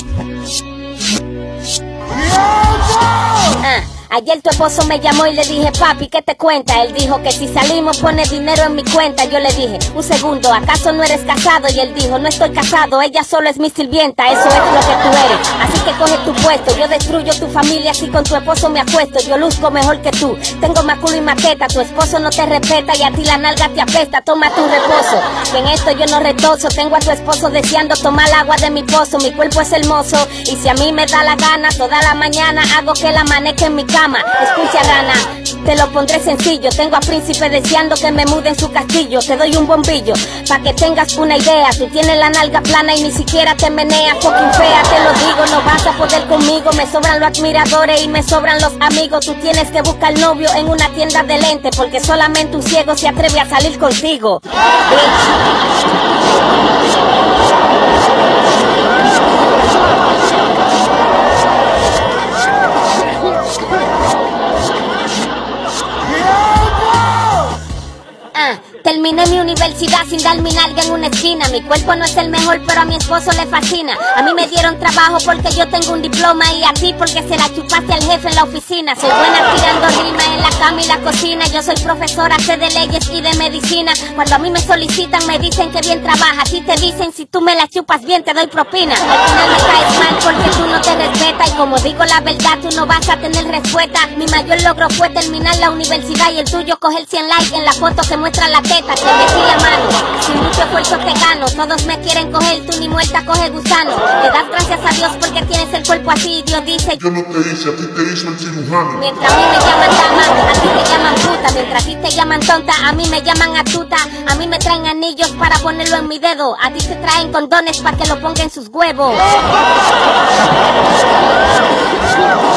Thank you. Ayer tu esposo me llamó y le dije, papi, ¿qué te cuenta? Él dijo que si salimos pone dinero en mi cuenta. Yo le dije, un segundo, ¿acaso no eres casado? Y él dijo, no estoy casado, ella solo es mi sirvienta, eso es lo que tú eres. Así que coge tu puesto, yo destruyo tu familia si con tu esposo me acuesto. Yo luzco mejor que tú, tengo más culo y maqueta, tu esposo no te respeta y a ti la nalga te apesta, toma tu reposo. Que en esto yo no retoso, tengo a tu esposo deseando tomar agua de mi pozo, mi cuerpo es hermoso y si a mí me da la gana, toda la mañana hago que la amanezca en mi Escucha rana, te lo pondré sencillo, tengo a príncipe deseando que me mude en su castillo, te doy un bombillo, pa' que tengas una idea, tú tienes la nalga plana y ni siquiera te meneas, fucking fea, te lo digo, no vas a poder conmigo, me sobran los admiradores y me sobran los amigos, tú tienes que buscar novio en una tienda de lente, porque solamente un ciego se atreve a salir contigo. Terminé mi universidad sin dar mi nalga en una esquina. Mi cuerpo no es el mejor, pero a mi esposo le fascina. A mí me dieron trabajo porque yo tengo un diploma y a ti porque se la chupaste al jefe en la oficina. Soy buena tirando rimas en la cama y la cocina. Yo soy profesora, sé de leyes y de medicina. Cuando a mí me solicitan me dicen que bien trabaja. A ti te dicen si tú me la chupas bien te doy propina. Al final me caes mal porque tú no te respetas y como digo la verdad tú no vas a tener respuesta. Mi mayor logro fue terminar la universidad y el tuyo coger 100 likes en la foto que muestra la teta. Te metí la mano, sin mucho esfuerzo te gano. Todos me quieren coger, tú ni muerta coge gusano. Le das gracias a Dios porque tienes el cuerpo así. Dios dice Yo no te hice, a ti te hizo el cirujano. Mientras a mí me llaman dama, a ti te llaman puta. Mientras a ti te llaman tonta, a mí me llaman atuta. A mí me traen anillos para ponerlo en mi dedo. A ti te traen condones para que lo ponga en sus huevos.